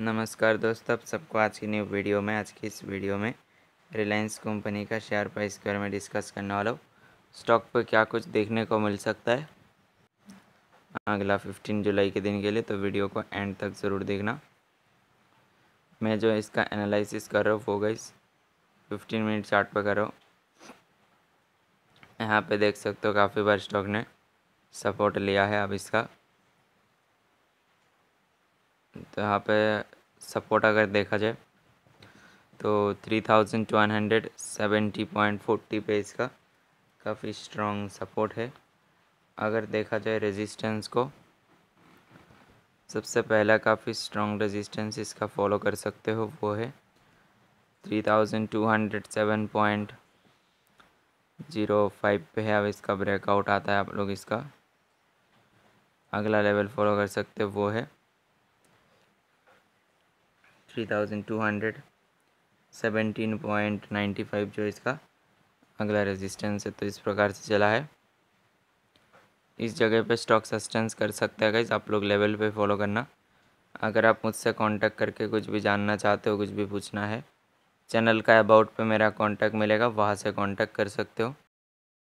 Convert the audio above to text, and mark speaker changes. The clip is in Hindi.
Speaker 1: नमस्कार दोस्तों आप सबको आज की न्यू वीडियो में, आज की इस वीडियो में रिलायंस कंपनी का शेयर प्राइस के बारे में डिस्कस करने वाला हूँ। स्टॉक पर क्या कुछ देखने को मिल सकता है? अगला 15 जुलाई के दिन के लिए तो वीडियो को एंड तक ज़रूर देखना। मैं जो इसका एनालिसिस कर रहा हूँ, वो फिफ्टीन मिनट चार्ट पर कर रहा हूँ। यहाँ पर देख सकते हो, काफ़ी बार स्टॉक ने सपोर्ट लिया है अब इसका। तो यहाँ पे सपोर्ट अगर देखा जाए तो three thousand two one hundred seventy point forty पे इसका काफ़ी स्ट्रॉन्ग सपोर्ट है। अगर देखा जाए रेजिस्टेंस को, सबसे पहला काफ़ी स्ट्रॉन्ग रेजिस्टेंस इसका फॉलो कर सकते हो, वो है three thousand two hundred seven point zero five पे है। अब इसका ब्रेकआउट आता है आप लोग इसका। अगला लेवल फॉलो कर सकते हो, वो है three thousand two hundred seventeen point ninety five जो इसका अगला रेजिस्टेंस है तो इस प्रकार से चला है। इस जगह पे स्टॉक सस्टेंस कर सकते हैं गाइज़ आप लोग लेवल पे फॉलो करना। अगर आप मुझसे कांटेक्ट करके कुछ भी जानना चाहते हो, कुछ भी पूछना है चैनल का अबाउट पे मेरा कांटेक्ट मिलेगा, वहाँ से कांटेक्ट कर सकते हो।